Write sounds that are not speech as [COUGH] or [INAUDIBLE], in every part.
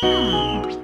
Pencil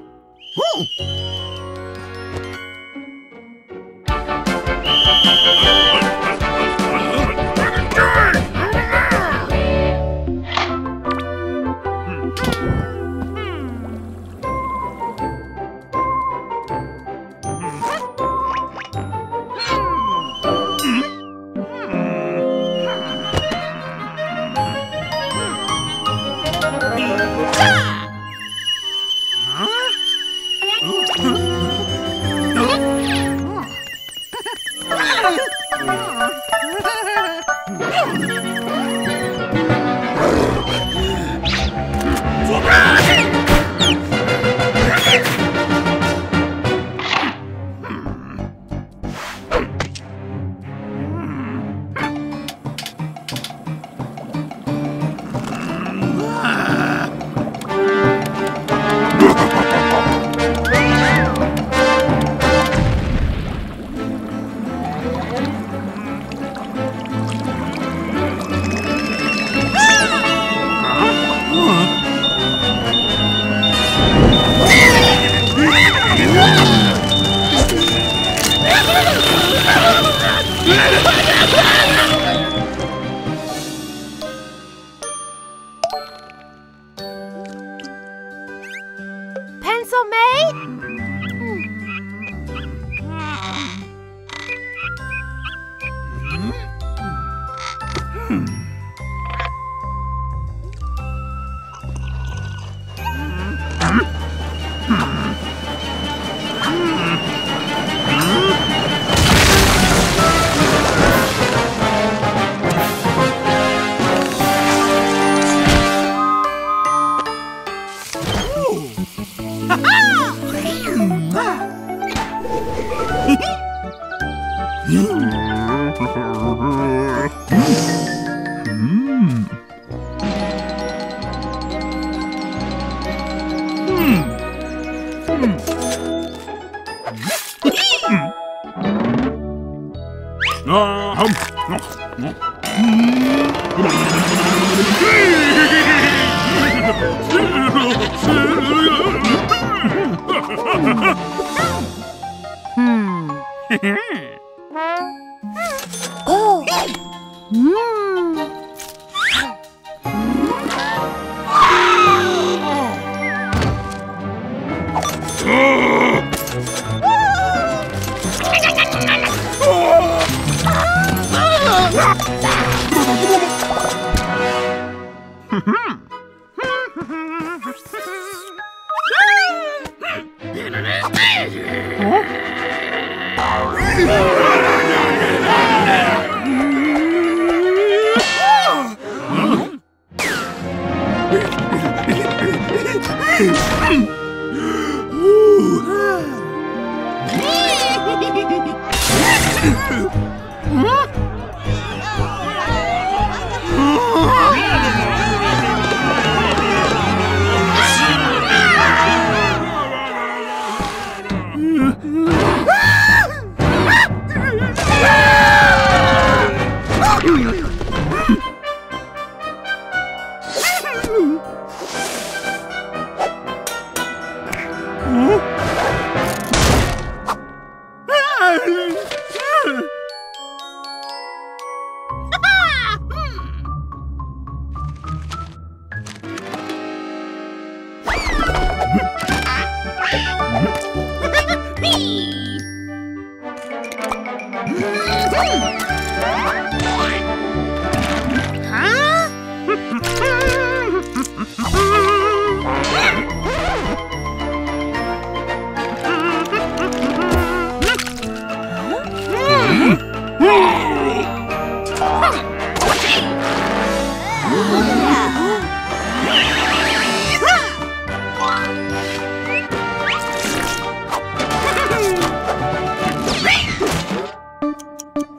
kill you.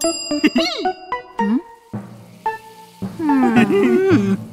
[LAUGHS] hmm? hmm. hmm.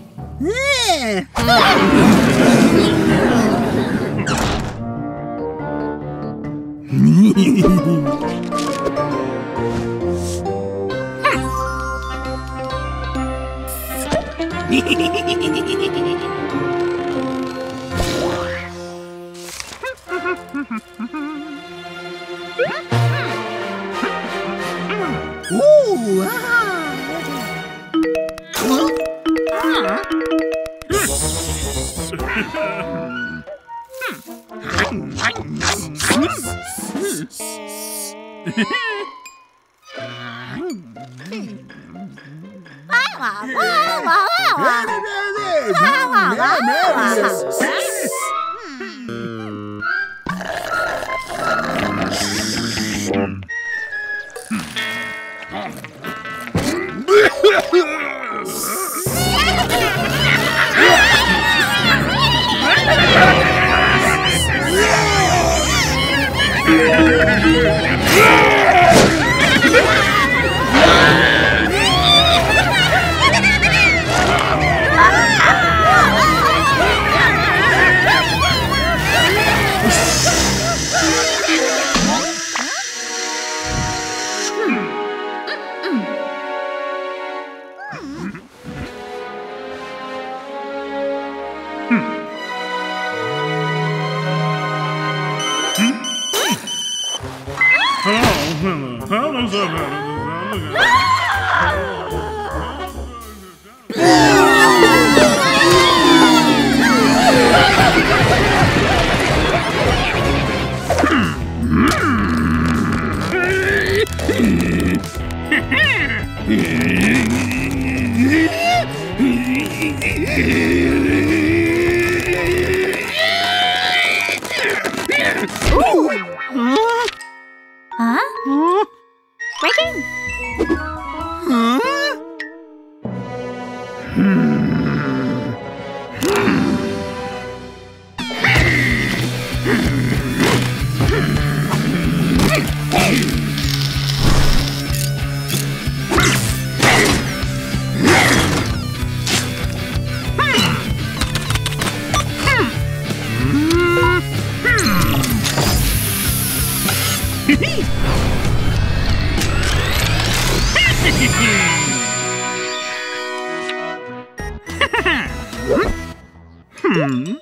Nani?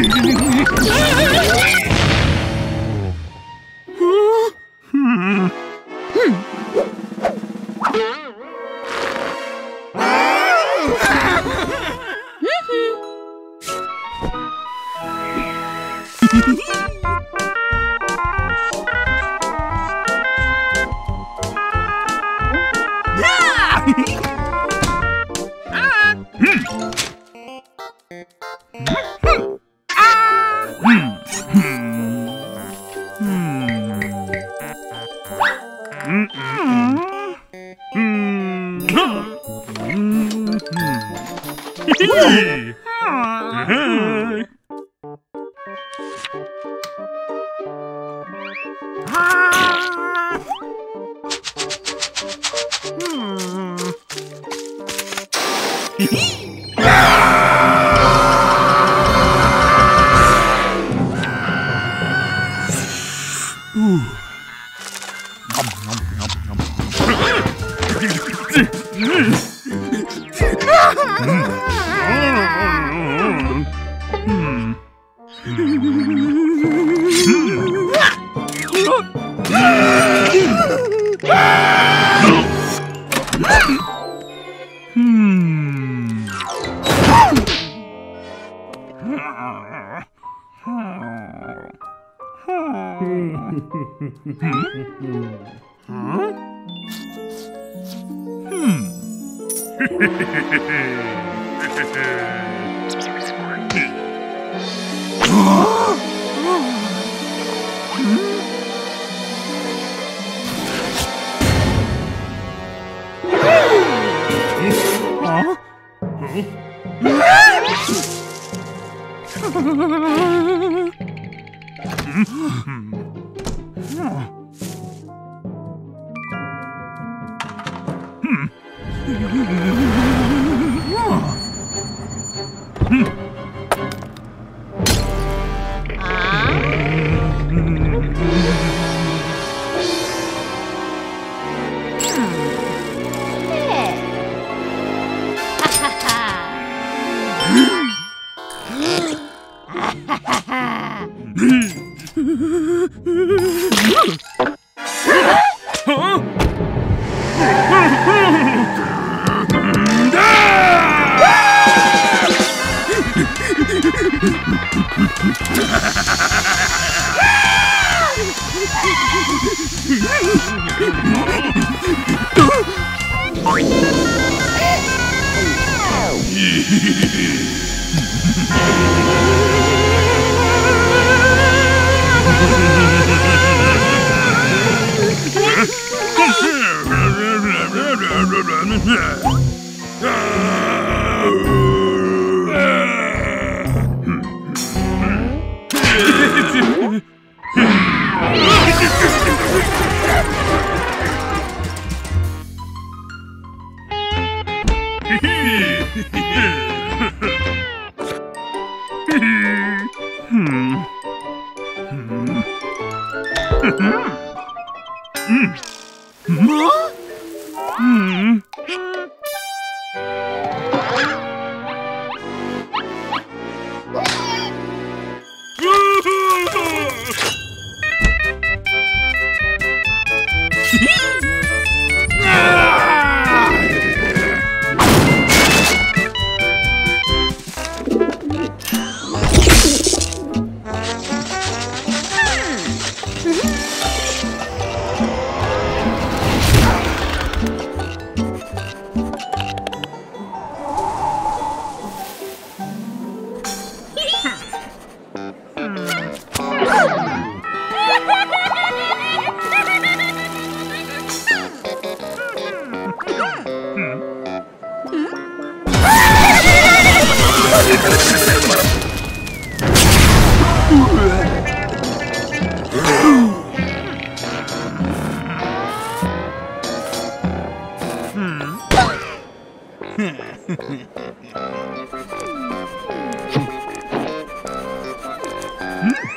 Ай-яй-яй! [LAUGHS] Hmm. [LAUGHS] Yeah. Hmm.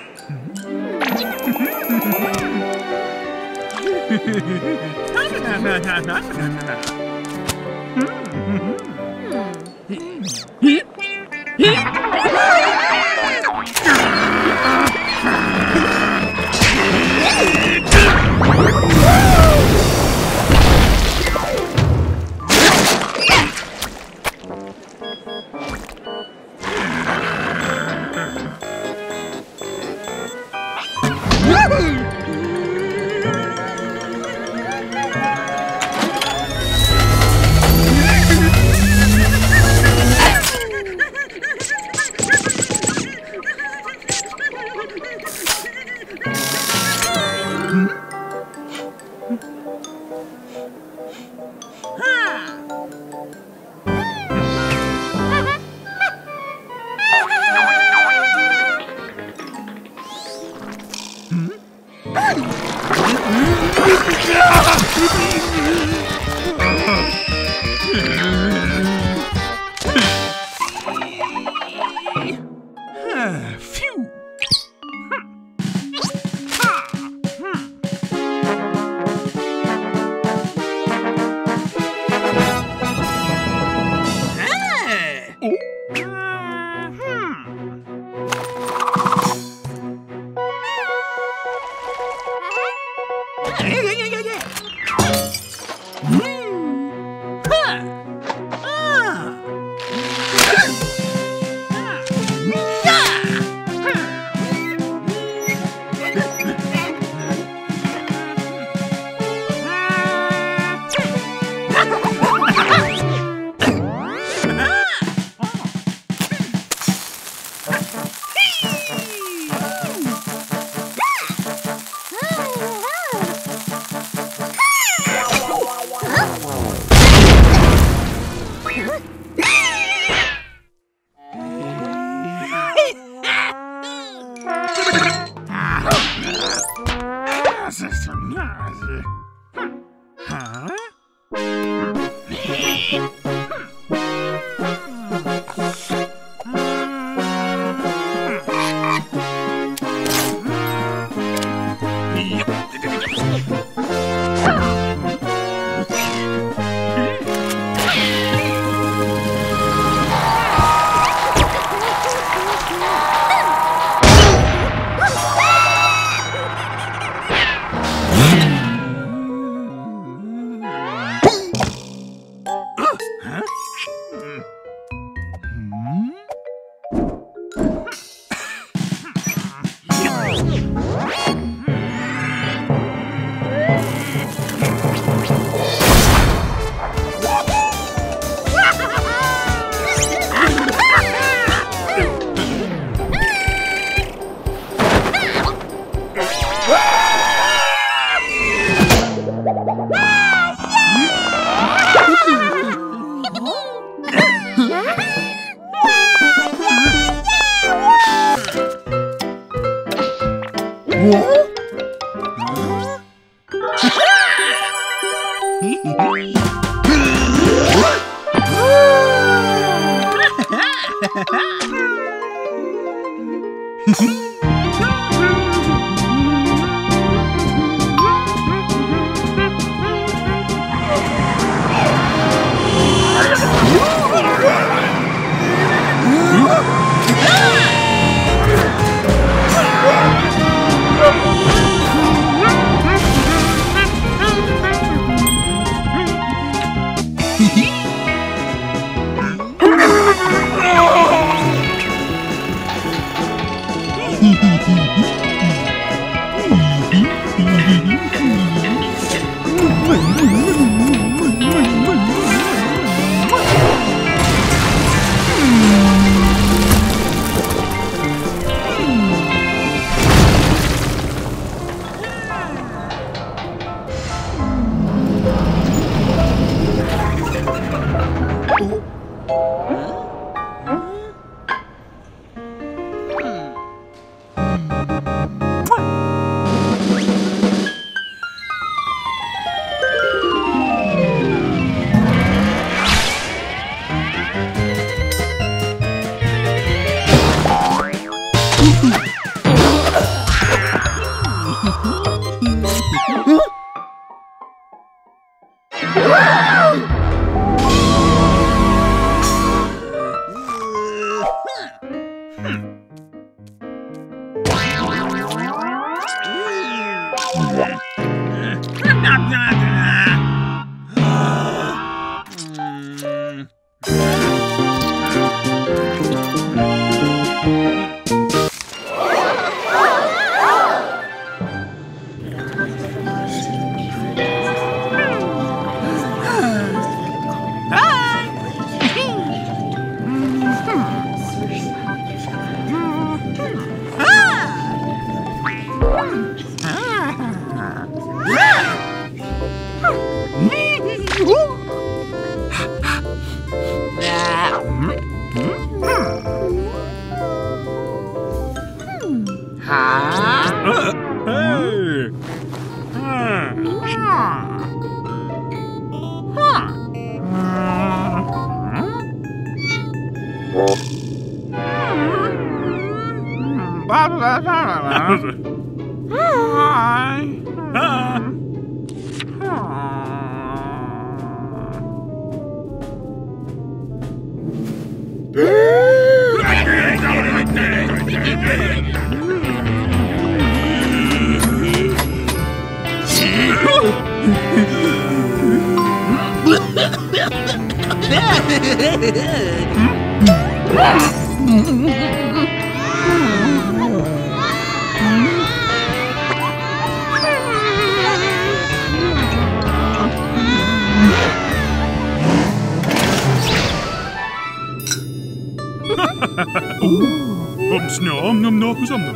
엄스녀 엄념 너부섬 넘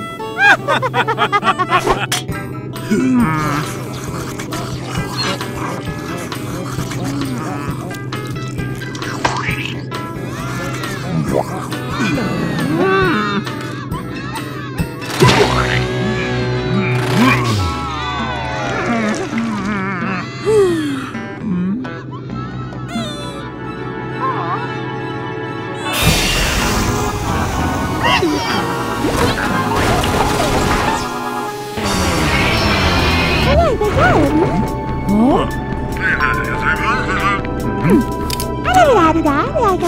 đá đấy ai cả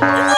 Ah!